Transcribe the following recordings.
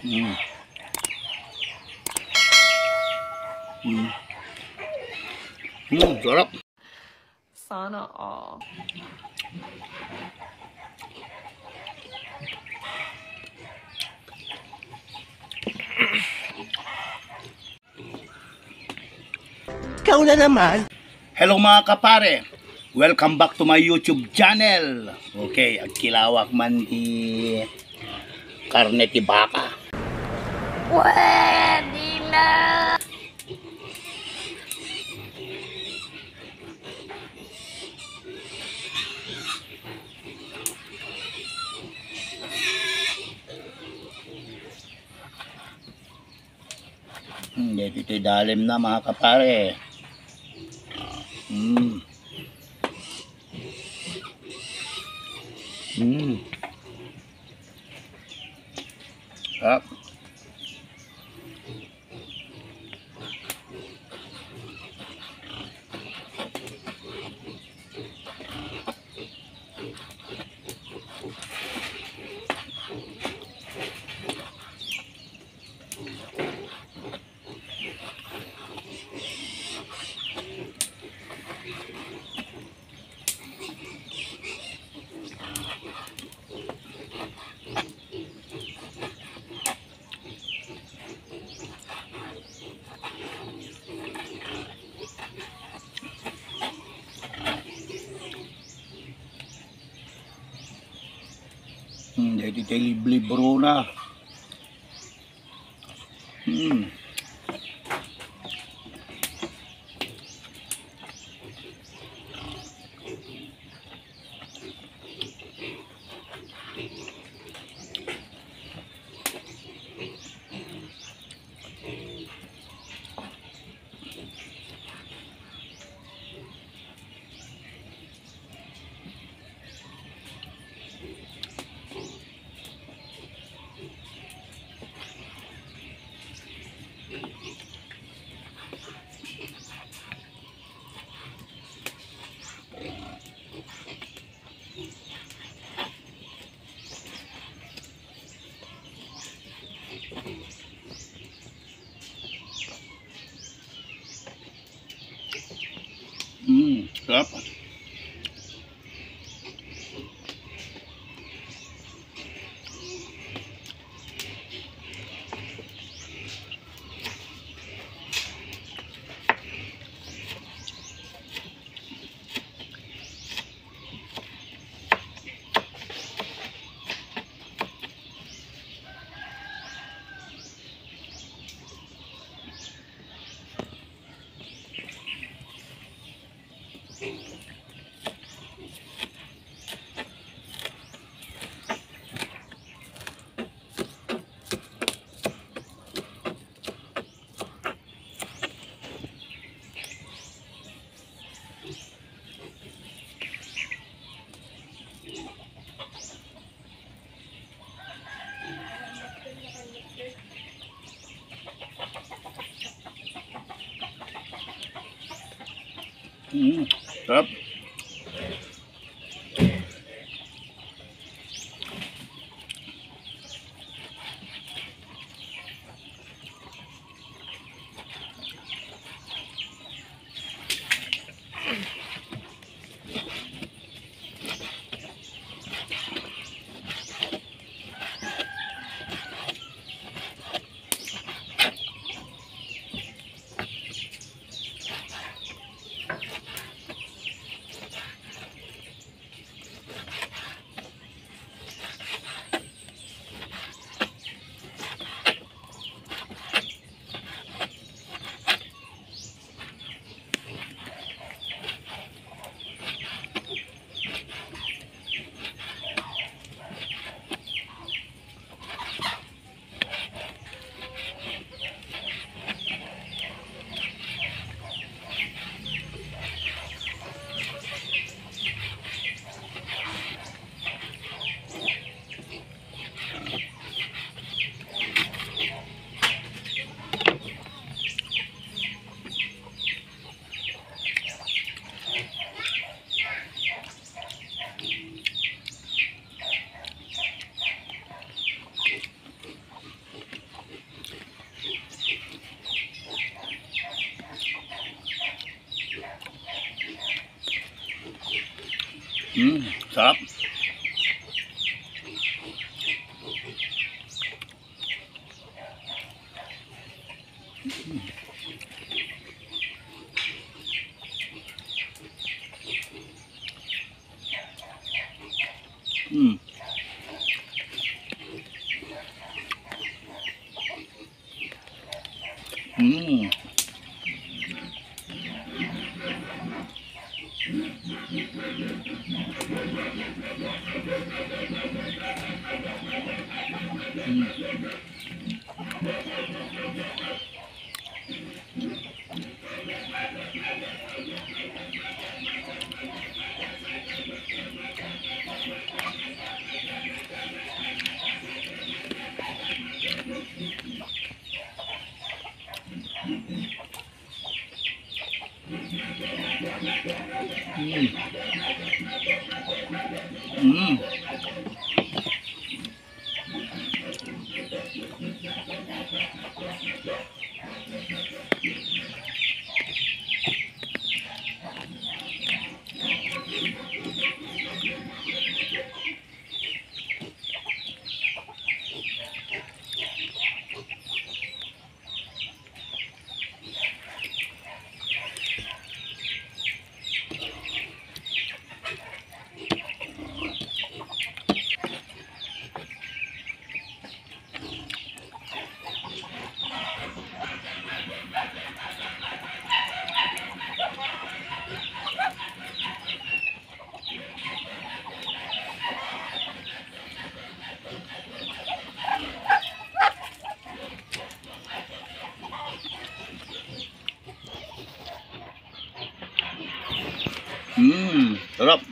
Mm. Mm. Mm, sarap. Sana all. Ikaw na naman. Hello mga kapare. Welcome back to my YouTube channel. Okay, ang kilawak man i karne ti baka. Pwede na! Hmm, dito ito dalim na mga kapare. Mm. Mm. Sarap. Dito ito libro na. up. Hmm, sarap. อืมครับอืมอืม Mm, sarap. Mm. Mm. Mm. Mm, sarap.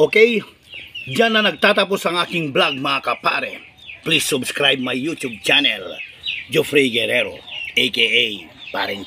Okay, Diyan na nagtatapos ang aking vlog mga kapare. Please subscribe my YouTube channel, Geoffrey Guerrero, aka Paring.